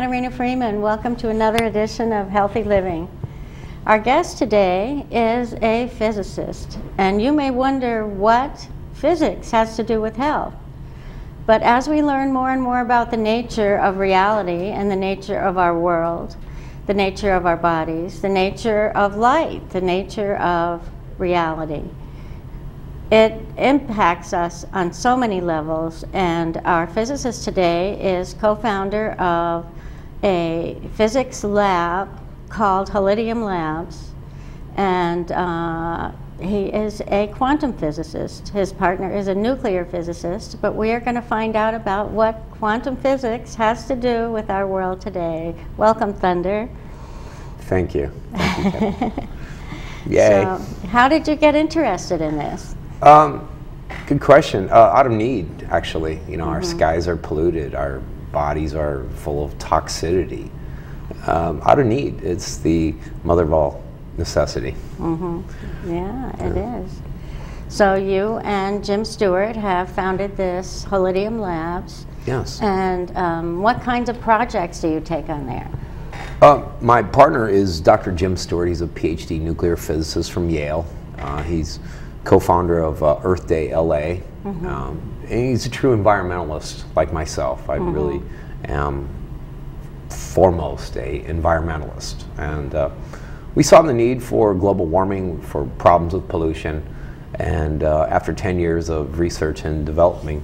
Caterina Freeman. Welcome to another edition of Healthy Living. Our guest today is a physicist, and you may wonder what physics has to do with health. But as we learn more and more about the nature of reality and the nature of our world, the nature of our bodies, the nature of light, the nature of reality, it impacts us on so many levels. And our physicist today is co founder of a physics lab called Holidium Labs. And uh, he is a quantum physicist. His partner is a nuclear physicist, but we are going to find out about what quantum physics has to do with our world today. Welcome, Thunder. Thank you. Thank you Yay. So, how did you get interested in this? Um, good question. Uh, out of need, actually. You know, mm-hmm. our skies are polluted, our bodies are full of toxicity. Um, out of need. It's the mother of all necessity. Mm-hmm. Yeah, it yeah. is. So you and Jim Stewart have founded this Holidium Labs. Yes. And um, what kinds of projects do you take on there? Uh, my partner is Dr. Jim Stewart. He's a PhD nuclear physicist from Yale. Uh, he's co-founder of uh, Earth Day LA. Mm-hmm. Um, and he's a true environmentalist like myself. I mm-hmm. really am foremost a environmentalist. And uh, we saw the need for global warming, for problems with pollution. And uh, after 10 years of research and developing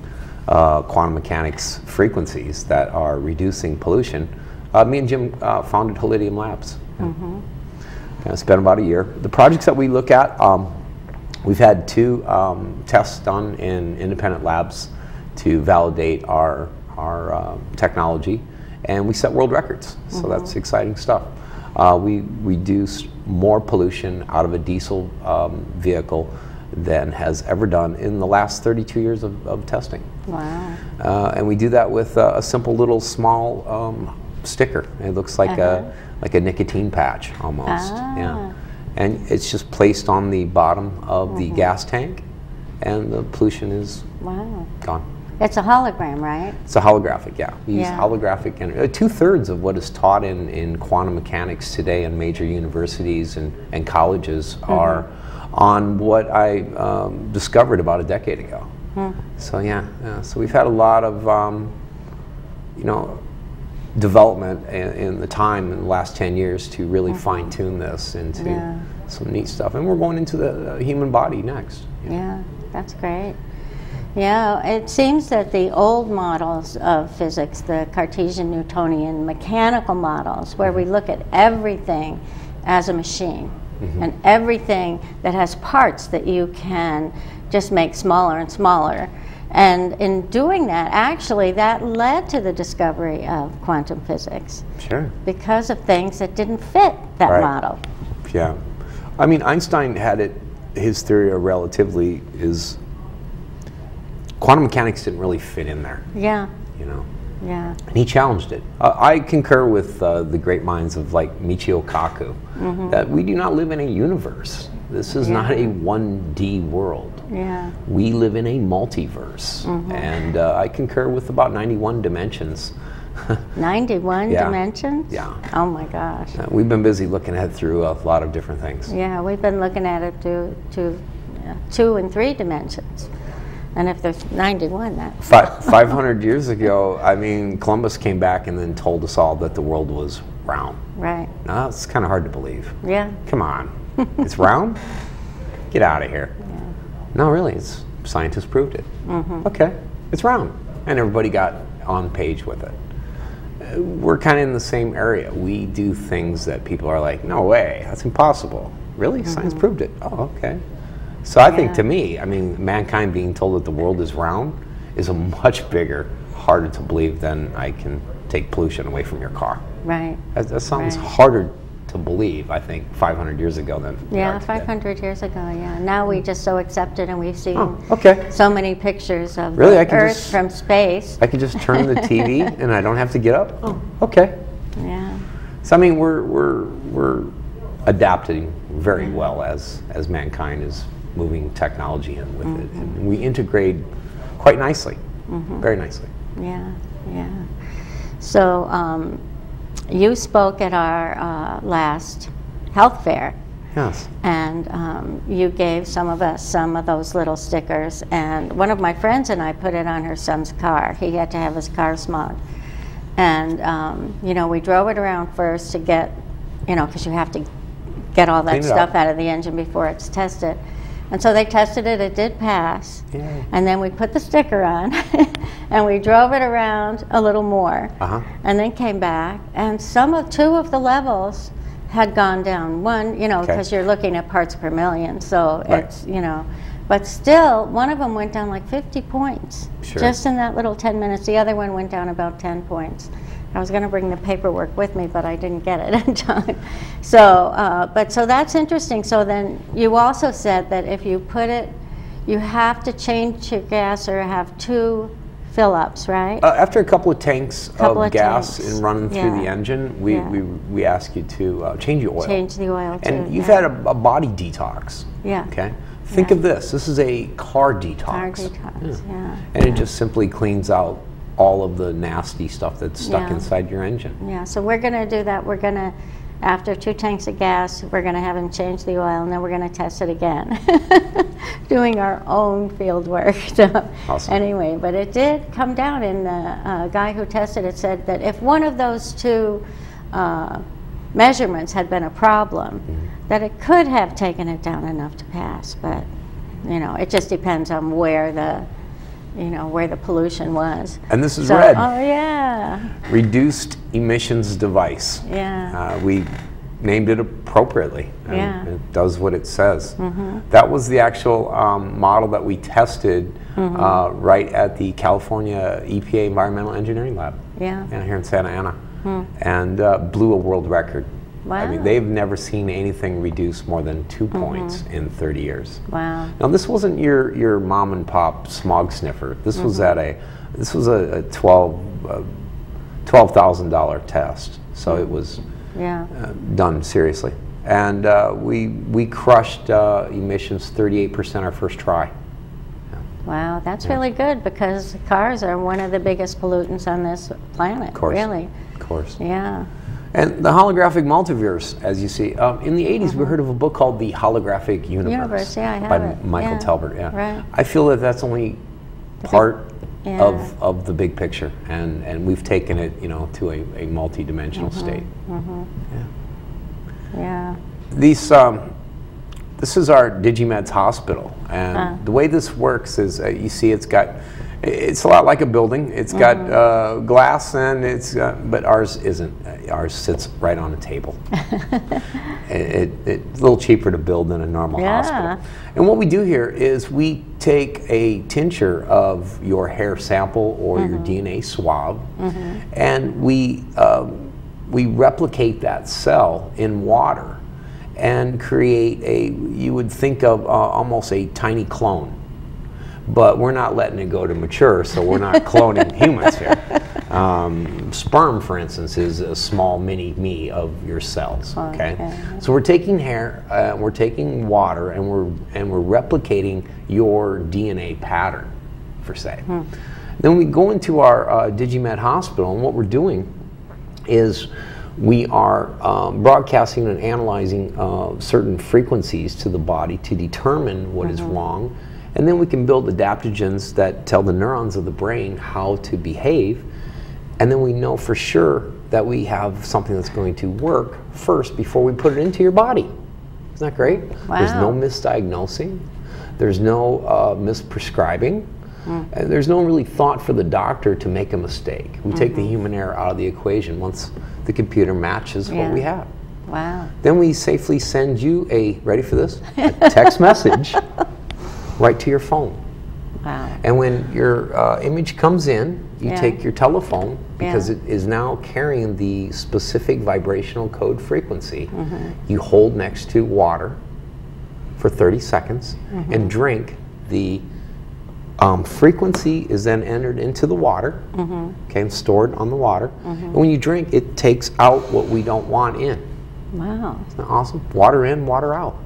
uh, quantum mechanics frequencies that are reducing pollution, uh, me and Jim uh, founded Holidium Labs. Mm-hmm. It's been about a year. The projects that we look at, um, We've had two um, tests done in independent labs to validate our, our uh, technology, and we set world records. Mm -hmm. So mm-hmm. that's exciting stuff. Uh, we reduced more pollution out of a diesel um, vehicle than has ever done in the last 32 years of, of testing. Wow. Uh, and we do that with uh, a simple little small um, sticker. It looks like, -huh. a, uh-huh. like a nicotine patch almost. Ah. Yeah and it's just placed on the bottom of mm-hmm. the gas tank, and the pollution is wow. gone. It's a hologram, right? It's a holographic, yeah. We yeah. use holographic energy. Uh, Two thirds of what is taught in, in quantum mechanics today in major universities and, and colleges mm-hmm. are on what I um, discovered about a decade ago. Mm. So, yeah, yeah, so we've had a lot of, um, you know, development in, in, the time in the last 10 years to really mm-hmm. fine tune this into yeah. some neat stuff. And we're going into the uh, human body next. Yeah, that's great. Yeah, it seems that the old models of physics, the Cartesian, Newtonian, mechanical models, where we mm-hmm. look at everything as a machine mm-hmm. and everything that has parts that you can just make smaller and smaller and in doing that, actually, that led to the discovery of quantum physics. Sure. Because of things that didn't fit that right. model. Yeah. I mean, Einstein had it, his theory of relativity is quantum mechanics didn't really fit in there. Yeah. You know? Yeah. And he challenged it. Uh, I concur with uh, the great minds of like Michio Kaku mm-hmm. that we do not live in a universe. This is yeah. not a 1D world. Yeah. We live in a multiverse. Mm-hmm. And uh, I concur with about 91 dimensions. 91 yeah. dimensions? Yeah. Oh my gosh. Uh, we've been busy looking at it through a lot of different things. Yeah, we've been looking at it to, to uh, two and three dimensions. And if there's 91, that. Five, 500 years ago, I mean, Columbus came back and then told us all that the world was round. Right. Now, it's kind of hard to believe. Yeah. Come on. It's round? Get out of here. Yeah. No, really, it's scientists proved it. Mm-hmm. Okay, it's round. And everybody got on page with it. Uh, we're kind of in the same area. We do things that people are like, no way, that's impossible. Really? Mm-hmm. Science proved it. Oh, okay. So I yeah. think to me, I mean, mankind being told that the world is round is a much bigger, harder to believe than I can take pollution away from your car. Right. That, that sounds right. harder to believe, I think, 500 years ago than Yeah, 500 years ago, yeah. Now we just so accept it and we've seen oh, okay. so many pictures of really? Earth just, from space. I can just turn the TV and I don't have to get up? Oh, okay. Yeah. So, I mean, we're, we're, we're adapting very well as, as mankind is moving technology in with mm-hmm. it. And we integrate quite nicely, mm-hmm. very nicely. Yeah, yeah. So um, you spoke at our uh, last health fair, Yes. and um, you gave some of us some of those little stickers. And one of my friends and I put it on her son's car. He had to have his car smogged. And, um, you know, we drove it around first to get, you know, because you have to get all that Clean stuff out of the engine before it's tested. And so they tested it, it did pass. Yay. And then we put the sticker on and we drove it around a little more. Uh-huh. And then came back, and some of two of the levels had gone down. One, you know, Okay. because you're looking at parts per million, so Right. it's, you know, but still, one of them went down like 50 points Sure. just in that little 10 minutes. The other one went down about 10 points. I was going to bring the paperwork with me, but I didn't get it in time. So, uh, but so that's interesting. So then you also said that if you put it, you have to change your gas or have two fill ups, right? Uh, after a couple of tanks Couple of of gas and running through the engine, we, Yeah. we, we ask you to uh, change your oil. Change the oil too. And you've yeah. had a, a body detox. Yeah. Okay. Think Yeah. of this. This is a car detox. Car detox, yeah. And it just simply cleans out all of the nasty stuff that's stuck Yeah. inside your engine. Yeah, so we're going to do that. We're going to, after two tanks of gas, we're going to have him change the oil, and then we're going to test it again. Doing our own field work. So Awesome. Anyway, but it did come down, and the uh, guy who tested it said that if one of those two uh, measurements had been a problem, Mm-hmm. that it could have taken it down enough to pass. But, you know, it just depends on where the, you know, where the pollution was. And this is So- red. Oh, yeah. Reduced emissions device. Yeah. Uh, we named it appropriately. Yeah. Mm-hmm. It does what it says. That was the actual um, model that we tested Mm-hmm. uh, right at the California EPA Environmental Engineering Lab. Yeah. yeah, here in Santa Ana. And uh, blew a world record. I mean, they've never seen anything reduce more than 2 points in 30 years. Wow. Now, this wasn't your, your mom and pop smog sniffer. This was Mm-hmm. at a this was a, a 12 uh, $12,000 test. So it was Yeah. uh, done seriously. And uh, we, we crushed uh, emissions 38% our first try. Wow, that's really good because cars are one of the biggest pollutants on this planet. Of course. Really. Of course. Yeah. And the holographic multiverse, as you see, um, in the 80s we heard of a book called The Holographic Universe. Mm-hmm. Universe, yeah, by it. Michael Yeah, Talbot. Yeah. right. I feel that that's only part yeah. of, of the big picture, and, and we've taken it, you know, to a, a multi-dimensional Mm-hmm. state. Yeah. Yeah. These, um, this is our Digimeds hospital, and Huh. the way this works is uh, you see it's got, it's a lot like a building. It's got Mm-hmm. uh, glass and it's, uh, but ours isn't. Ours sits right on a table. it, it, it's a little cheaper to build than a normal Yeah. hospital. And what we do here is we take a tincture of your hair sample or your DNA swab, and we um, we replicate that cell in water and create a you would think of uh, almost a tiny clone but we're not letting it go to mature so we're not cloning humans here. Um, sperm for instance is a small mini me of your cells okay, Okay. so we're taking hair uh, we're taking water and we're and we're replicating your dna pattern per se. Then we go into our uh, digimed hospital and what we're doing is we are um, broadcasting and analyzing uh, certain frequencies to the body to determine what is wrong. And then we can build adaptogens that tell the neurons of the brain how to behave. And then we know for sure that we have something that's going to work first before we put it into your body. Isn't that great? Wow. There's no misdiagnosing, there's no uh, misprescribing. And there's no really thought for the doctor to make a mistake. We take the human error out of the equation once the computer matches what we have. Wow. Then we safely send you a, ready for this? A text message right to your phone. Wow. And when your uh, image comes in, you Yeah. take your telephone because Yeah. it is now carrying the specific vibrational code frequency. Mm-hmm. You hold next to water for 30 seconds Mm-hmm. and drink. The um, frequency is then entered into the water, Mm-hmm. okay, and stored on the water. And when you drink, it takes out what we don't want in. Wow. Isn't that awesome? Water in, water out.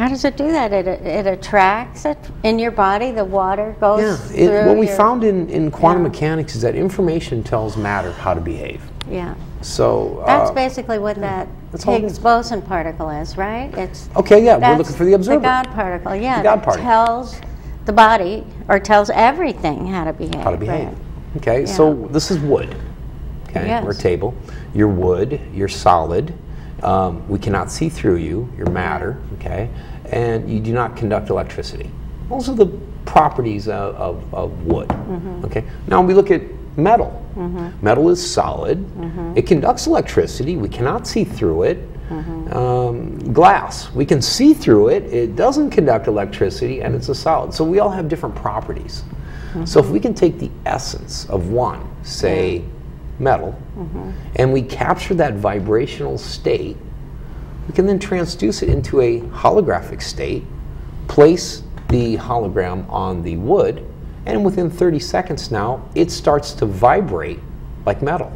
How does it do that? It, it attracts it in your body. The water goes Yeah, through. it, what we your- found in, in quantum Yeah. mechanics is that information tells matter how to behave. Yeah, So, that's uh, basically what that Higgs boson particle is, right? It's okay, yeah, we're looking for the observer. The God particle, yeah. The God that particle. tells the body or tells everything how to behave. how to behave. right. Okay, so this is wood. Okay, Yes. or table. You're wood. You're solid. Um, we cannot see through you. You're matter. Okay, and you do not conduct electricity. Those are the properties of, of, of wood. Mm-hmm. Okay. Now we look at metal. Metal is solid. Mm-hmm. It conducts electricity. We cannot see through it. Mm-hmm. Um, glass. We can see through it. It doesn't conduct electricity, and it's a solid. So we all have different properties. So if we can take the essence of one, say metal, mm-hmm. and we capture that vibrational state, we can then transduce it into a holographic state, place the hologram on the wood, and within 30 seconds now, it starts to vibrate like metal.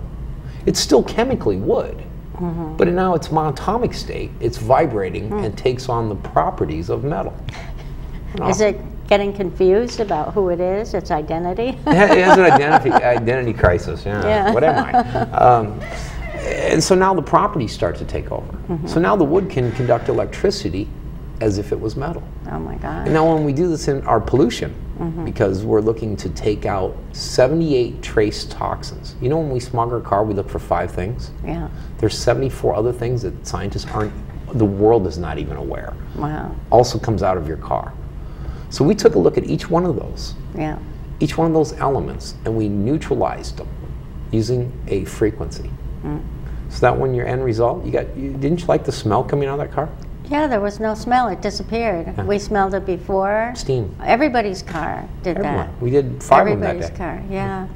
It's still chemically wood, mm-hmm. but now it's monatomic state. It's vibrating mm. and takes on the properties of metal. Is it getting confused about who it is, its identity? it has an identity, identity crisis. Yeah. Yeah. What am I? Um, and so now the properties start to take over. Mm-hmm. So now the wood can conduct electricity as if it was metal. oh my God. And now when we do this in our pollution, Mm-hmm. because we're looking to take out 78 trace toxins. You know when we smog our car, we look for five things? Yeah. There's 74 other things that scientists aren't, the world is not even aware. Wow. Also comes out of your car. So we took a look at each one of those Yeah. each one of those elements and we neutralized them using a frequency. So that when your end result, you got, you, didn't you like the smell coming out of that car? Yeah, there was no smell. It disappeared. We smelled it before. Steam. Everybody's car did Everyone. that. We did five of them Everybody's that day. car. Yeah.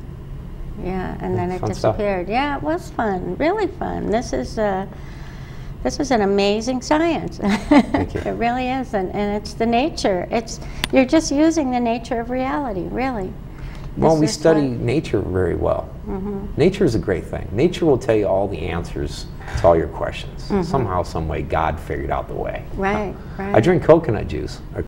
Yeah, and then it fun stuff. disappeared. Yeah, it was fun. Really fun. This is uh, this is an amazing science. Thank you. it really is, and, and it's the nature. It's you're just using the nature of reality, really. Well, This we study what- nature very well. Mm-hmm. Nature is a great thing. Nature will tell you all the answers to all your questions. Mm-hmm. Somehow, some way, God figured out the way. Right, right. I drink coconut juice, or